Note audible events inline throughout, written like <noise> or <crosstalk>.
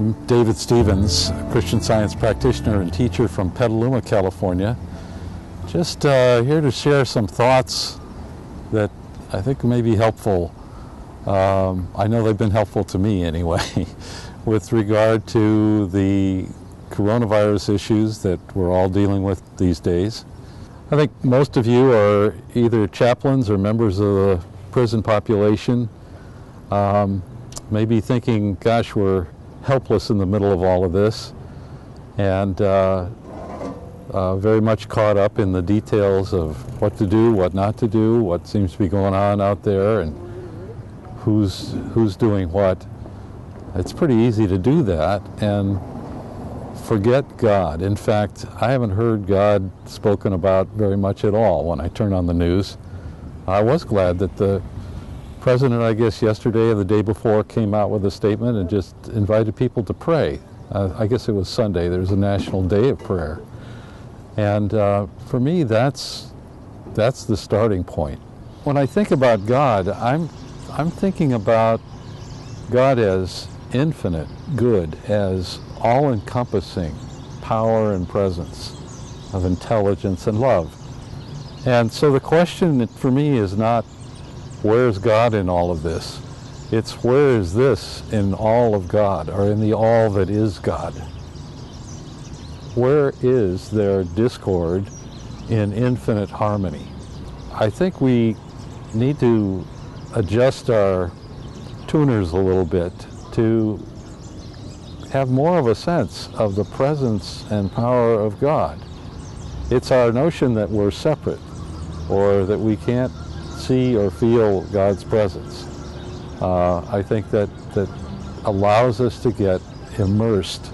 I'm David Stevens, Christian Science practitioner and teacher from Petaluma, California. Just uh, here to share some thoughts that I think may be helpful. Um, I know they've been helpful to me anyway, <laughs> with regard to the coronavirus issues that we're all dealing with these days. I think most of you are either chaplains or members of the prison population. Um, maybe thinking, gosh, we're helpless in the middle of all of this and uh, uh, very much caught up in the details of what to do, what not to do, what seems to be going on out there, and who's, who's doing what. It's pretty easy to do that and forget God. In fact, I haven't heard God spoken about very much at all when I turn on the news. I was glad that the president, I guess, yesterday or the day before came out with a statement and just invited people to pray. Uh, I guess it was Sunday. There's a national day of prayer. And uh, for me, that's, that's the starting point. When I think about God, I'm, I'm thinking about God as infinite good, as all-encompassing power and presence of intelligence and love. And so the question for me is not where's God in all of this? It's where is this in all of God, or in the all that is God? Where is there discord in infinite harmony? I think we need to adjust our tuners a little bit to have more of a sense of the presence and power of God. It's our notion that we're separate or that we can't see or feel God's presence. Uh, I think that, that allows us to get immersed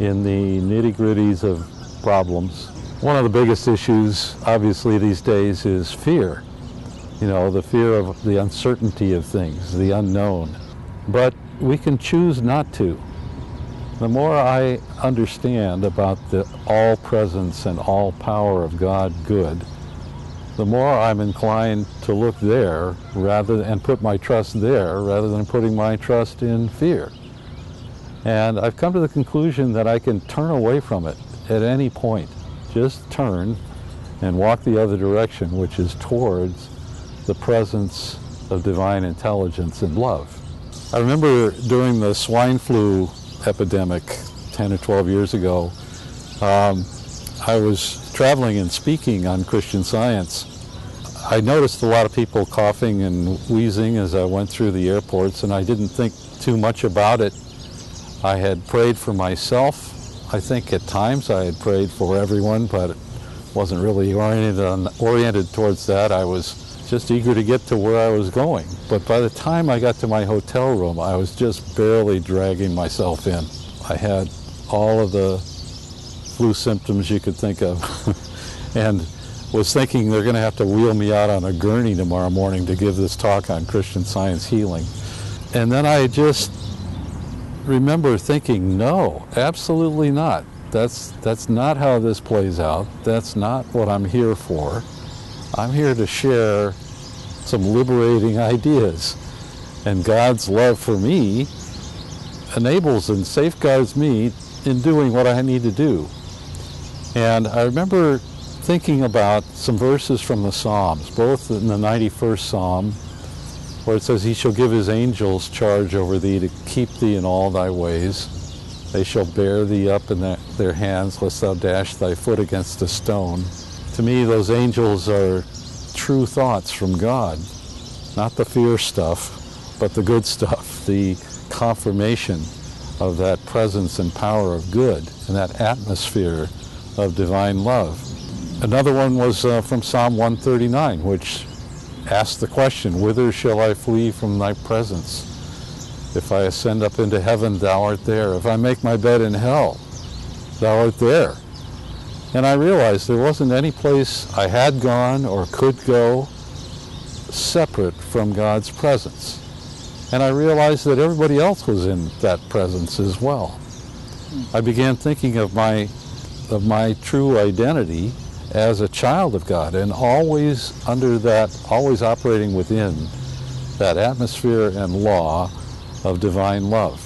in the nitty-gritties of problems. One of the biggest issues, obviously, these days is fear. You know, the fear of the uncertainty of things, the unknown. But we can choose not to. The more I understand about the all presence and all power of God good, the more I'm inclined to look there rather and put my trust there rather than putting my trust in fear. And I've come to the conclusion that I can turn away from it at any point. Just turn and walk the other direction, which is towards the presence of divine intelligence and love. I remember during the swine flu epidemic 10 or 12 years ago, um, I was traveling and speaking on Christian Science. I noticed a lot of people coughing and wheezing as I went through the airports, and I didn't think too much about it. I had prayed for myself. I think at times I had prayed for everyone, but wasn't really oriented, on, oriented towards that. I was just eager to get to where I was going. But by the time I got to my hotel room, I was just barely dragging myself in. I had all of the flu symptoms you could think of. <laughs> and was thinking they're going to have to wheel me out on a gurney tomorrow morning to give this talk on Christian science healing. And then I just remember thinking, no, absolutely not. That's, that's not how this plays out. That's not what I'm here for. I'm here to share some liberating ideas. And God's love for me enables and safeguards me in doing what I need to do. And I remember thinking about some verses from the Psalms, both in the 91st Psalm, where it says, He shall give His angels charge over thee to keep thee in all thy ways. They shall bear thee up in their hands, lest thou dash thy foot against a stone. To me, those angels are true thoughts from God, not the fear stuff, but the good stuff, <laughs> the confirmation of that presence and power of good and that atmosphere of divine love. Another one was uh, from Psalm 139, which asked the question, Whither shall I flee from thy presence? If I ascend up into heaven, thou art there. If I make my bed in hell, thou art there. And I realized there wasn't any place I had gone or could go separate from God's presence. And I realized that everybody else was in that presence as well. I began thinking of my of my true identity as a child of God and always under that, always operating within that atmosphere and law of divine love.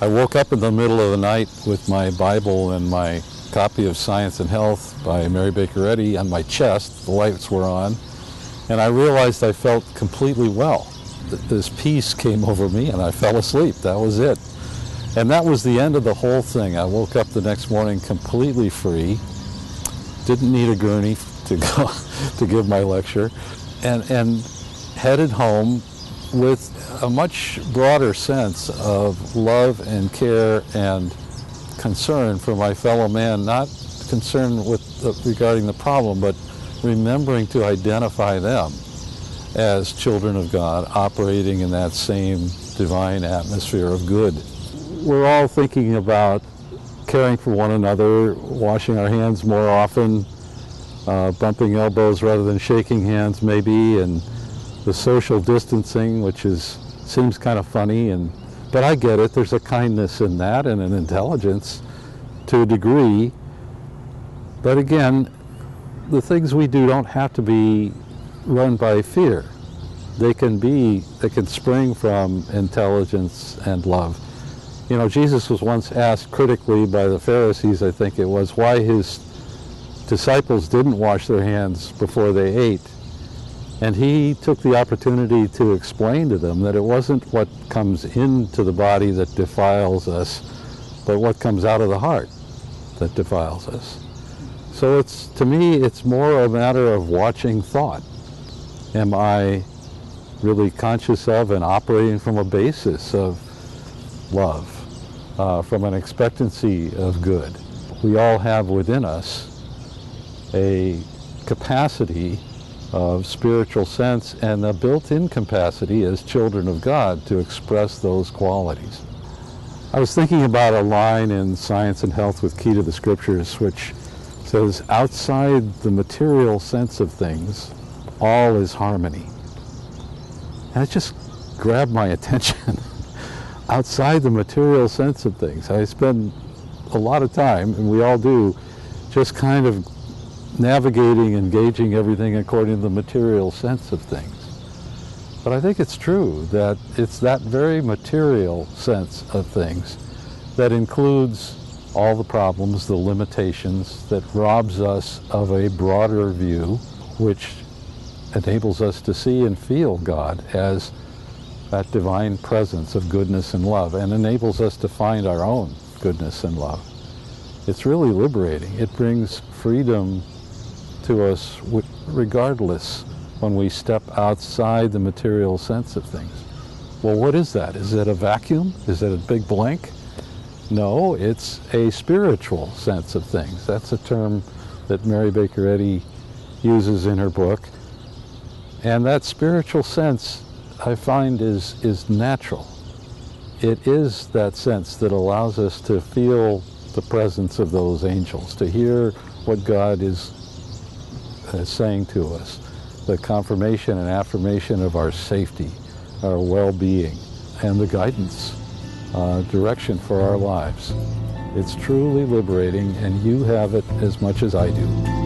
I woke up in the middle of the night with my Bible and my copy of Science and Health by Mary Baker Eddy on my chest. The lights were on. And I realized I felt completely well. This peace came over me and I fell asleep. That was it. And that was the end of the whole thing. I woke up the next morning completely free. Didn't need a gurney <laughs> to go <laughs> to give my lecture. And, and headed home with a much broader sense of love and care and concern for my fellow man, not concern with the, regarding the problem, but remembering to identify them as children of God operating in that same divine atmosphere of good. We're all thinking about caring for one another, washing our hands more often, uh, bumping elbows rather than shaking hands maybe, and the social distancing, which is seems kind of funny, and but I get it. There's a kindness in that and an intelligence to a degree. But again, the things we do don't have to be run by fear. They can be, they can spring from intelligence and love. You know, Jesus was once asked critically by the Pharisees, I think it was, why his disciples didn't wash their hands before they ate. And he took the opportunity to explain to them that it wasn't what comes into the body that defiles us, but what comes out of the heart that defiles us. So it's, to me, it's more a matter of watching thought. Am I really conscious of and operating from a basis of love, uh, from an expectancy of good? We all have within us a capacity of spiritual sense and a built-in capacity as children of God to express those qualities. I was thinking about a line in Science and Health with Key to the Scriptures, which says, outside the material sense of things, all is harmony. That just grabbed my <laughs> attention. Outside the material sense of things. I spend a lot of time, and we all do, just kind of navigating, engaging everything according to the material sense of things. But I think it's true that it's that very material sense of things that includes all the problems, the limitations, that robs us of a broader view, which enables us to see and feel God as that divine presence of goodness and love, and enables us to find our own goodness and love. It's really liberating. It brings freedom to us regardless when we step outside the material sense of things. Well, what is that? Is it a vacuum? Is it a big blank? No, it's a spiritual sense of things. That's a term that Mary Baker Eddy uses in her book. And that spiritual sense, I find, is, is natural. It is that sense that allows us to feel the presence of those angels, to hear what God is, is saying to us, the confirmation and affirmation of our safety, our well-being, and the guidance uh, direction for our lives. It's truly liberating, and you have it as much as I do.